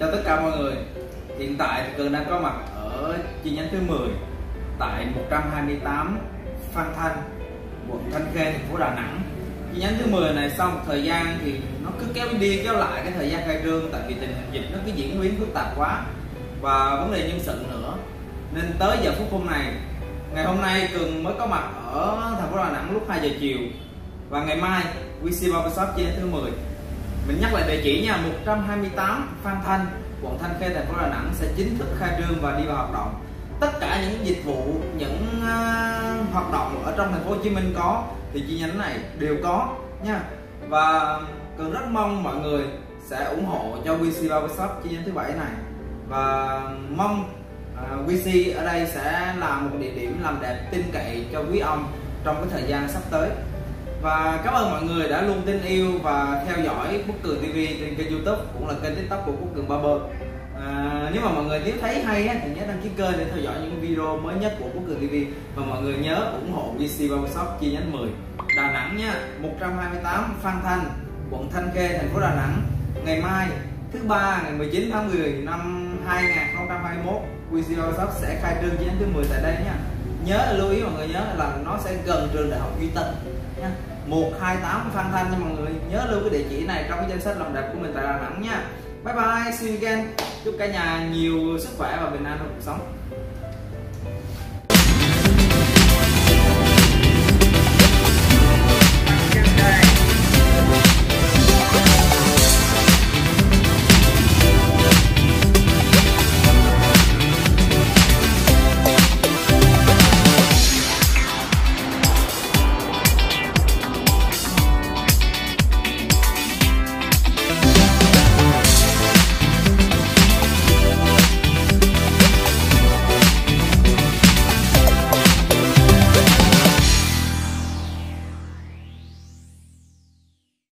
Chào tất cả mọi người. Hiện tại thì Cường đang có mặt ở chi nhánh thứ 10 Tại 128 Phan Thanh quận Thanh Khê, thành phố Đà Nẵng. Chi nhánh thứ 10 này sau một thời gian thì nó cứ kéo đi kéo lại cái thời gian khai trương Tại vì tình hình dịch nó cứ diễn biến phức tạp quá Và vấn đề nhân sự nữa. Nên tới giờ phút hôm này Ngày hôm nay Cường mới có mặt ở thành phố Đà Nẵng lúc 2 giờ chiều. Và ngày mai WC Barber chi nhánh thứ 10 mình nhắc lại địa chỉ nha 128 Phan Thanh quận Thanh Khê thành phố Đà Nẵng sẽ chính thức khai trương và đi vào hoạt động. Tất cả những dịch vụ những uh, hoạt động ở trong thành phố Hồ Chí Minh có thì chi nhánh này đều có nha. Và cần rất mong mọi người sẽ ủng hộ cho WC Barber Shop chi nhánh thứ bảy này. Và mong à, uh, WC ở đây sẽ là một địa điểm làm đẹp tin cậy cho quý ông trong cái thời gian sắp tới và cảm ơn mọi người đã luôn tin yêu và theo dõi Quốc Cường TV trên kênh YouTube cũng là kênh TikTok của Quốc Cường Barber. À, nếu mà mọi người nếu thấy hay thì nhớ đăng ký kênh để theo dõi những video mới nhất của Quốc Cường TV và mọi người nhớ ủng hộ VC Barber Shop chi nhánh 10 Đà Nẵng nha 128 Phan Thanh quận Thanh Khê thành phố Đà Nẵng. Ngày mai thứ ba ngày 19 tháng 10 năm 2021 VC Barber Shop sẽ khai trương chi nhánh thứ 10 tại đây nha nhớ lưu ý mọi người nhớ là nó sẽ gần trường đại học Duy Tân nha. 128 Phan Thanh nha mọi người. Nhớ lưu cái địa chỉ này trong cái danh sách làm đẹp của mình tại Đà Nẵng nha. Bye bye, see you again. Chúc cả nhà nhiều sức khỏe và bình an trong cuộc sống.